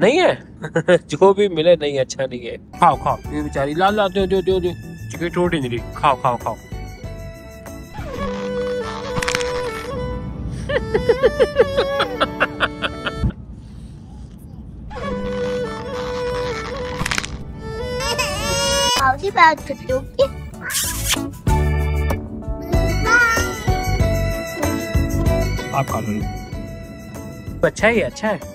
नहीं है? जो भी मिले नहीं अच्छा नहीं है। खाओ खाओ। ये बेचारी लाल ला दो दो दो दो। चिकन टूट नहीं रही खाओ खाओ खाओ? आप खा लो। अच्छा ही अच्छा है।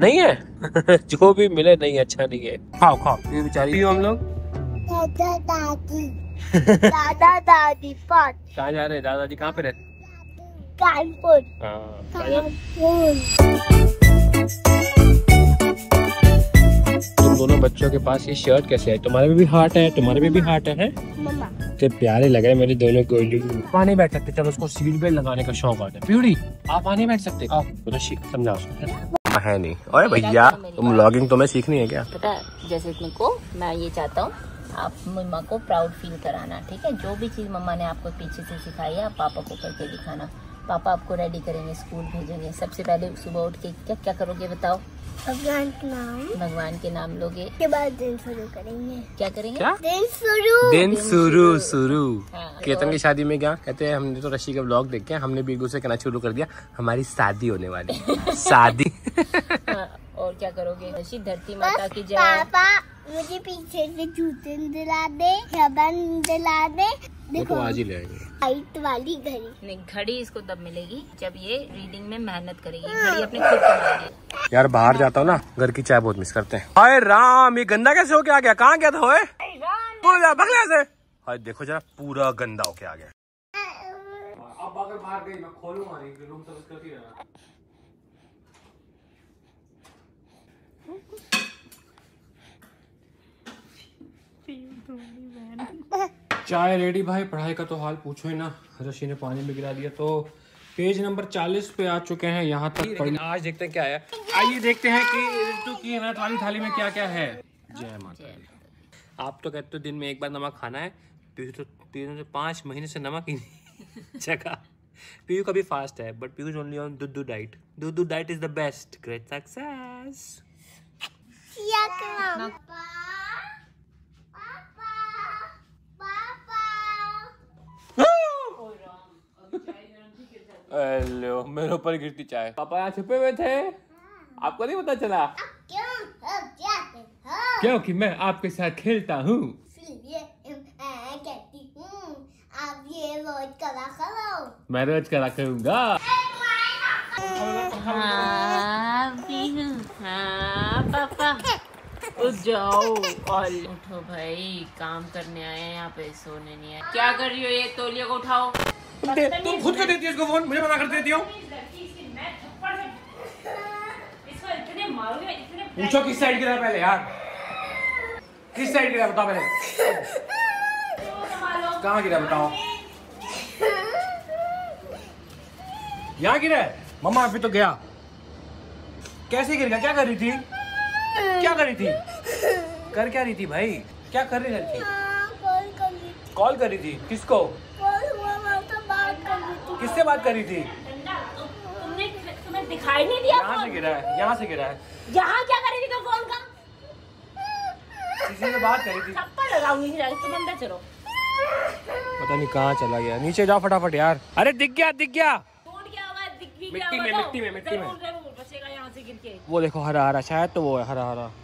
नहीं है? जो भी मिले नहीं अच्छा नहीं है। खाओ खाओ। ये बेचारी। पियो हम लोग। दादा दादी। दादा दादी पाट कहाँ जा रहे हैं? दादाजी कहाँ पे रहते? कानपुर। हाँ जा- कानपुर। तुम दोनों बच्चों के पास ये शर्ट कैसे है? तुम्हारे में भी हार्ट है तुम्हारे में भी हार्ट है मम्मा। ते प्यारे लग रहे मेरे दोनों गोलू वहाँ नहीं बैठ सकते चलो उसको सीट बेल्ट लगाने का शौक आता है। प्यूरी आप नहीं बैठ सकते। आप समझाओ है नहीं। और भैया तुम लॉगिंग तुम्हें सीखनी है क्या? पता है जैसे तुमको मैं ये चाहता हूँ आप मम्मा को प्राउड फील कराना ठीक है? जो भी चीज़ मम्मा ने आपको पीछे से सिखाई है आप पापा को करके दिखाना। पापा आपको रेडी करेंगे स्कूल भेजेंगे। सबसे पहले सुबह उठ के क्या क्या करोगे बताओ? भगवान के नाम। भगवान के नाम लोगे। के बाद दिन शुरू करेंगे। क्या करेंगे? क्या? दिन शुरू। दिन शुरू शुरू। हाँ, केतन की शादी में क्या कहते हैं हमने तो रशी का ब्लॉग देख के हमने भी एक दूसरे कहना शुरू कर दिया। हमारी शादी होने वाली शादी। हाँ, और क्या करोगे? ऋषि धरती माता की जय। पापा मुझे पीछे से जूते दिला दे रबन दिला दे देखो तो आज ही ले आएँगे। लाइट वाली घड़ी। नहीं घड़ी इसको तब मिलेगी जब ये रीडिंग में मेहनत करेगी। घड़ी अपने खुद कमाएगी यार बाहर जाता हूँ ना घर की चाय बहुत मिस करते हैं। हाय राम ये गंदा कैसे हो के आ गया। कहाँ गया था होए? जा भग से हाय देखो जरा पूरा गंदा हो के आ गया अब अगर बाहर गई मैं खोलूँगा नहीं रूम सर्विस करती रहना चाय रेडी भाई पढ़ाई का तो हाल पूछो ही ना। रशी ने पानी में गिरा दिया तो पेज नंबर 40 पे आ चुके हैं यहाँ तक पढ़- आज देखते हैं क्या है। आइए देखते हैं कि की ना थाली थाली में क्या क्या है। जय माता आप तो कहते हो दिन में एक बार नमक खाना है पीयू तो तीनों से पाँच महीने से नमक ही नहीं जगह पीयू का भी फास्ट है but PU only on doodh diet दुद्धू diet is the best great success hello मेरे ऊपर गिरती चाय। पापा यहाँ छुपे हुए थे। आपको नहीं पता चला? क्यों क्योंकि मैं आपके साथ खेलता हूँ। मैं आप ये रोज करा करो। मैं रोज करा करूँगा। हाँ हाँ पापा उठ जाओ और उठो भाई काम करने आए हैं यहाँ पे सोने नहीं आए। क्या कर रही हो ये? तौलिया को उठाओ। तुम खुद को देती हो इसको फ़ोन? मुझे मना कर देती हो। पूछो किस साइड गिरा पहले यार। किस साइड गिरा बताओ पहले। कहाँ गिरा बताओ? यहाँ गिरा है? मम्मा अभी तो गया। कैसे गिर गया? क्या कर रही थी? क्या कर रही थी? कर क्या रही थी भाई? क्या कर रही थी हाँ कॉल कर रही थी। कॉल कर रही थी? किसको कॉल हुआ मैं तो बात कर रही थी किससे बात कर रही थी। तुमने तुम्हें दिखाई नहीं दिया यहाँ से गिरा है यहाँ से गिरा है। यहाँ क्या कर रही थी तुम फ़ोन का? किसी से बात करी थी। थप्पड़ लगाऊँगी तुम अंदर चलो। पता नहीं कहाँ चला गया। नीचे जाओ फटाफट यार। अरे दिख गया दिख गया। भी मिट्टी में, तो। मिट्टी में, मिट्टी में। वो देखो हरा हरा शायद तो वो है हरा हरा।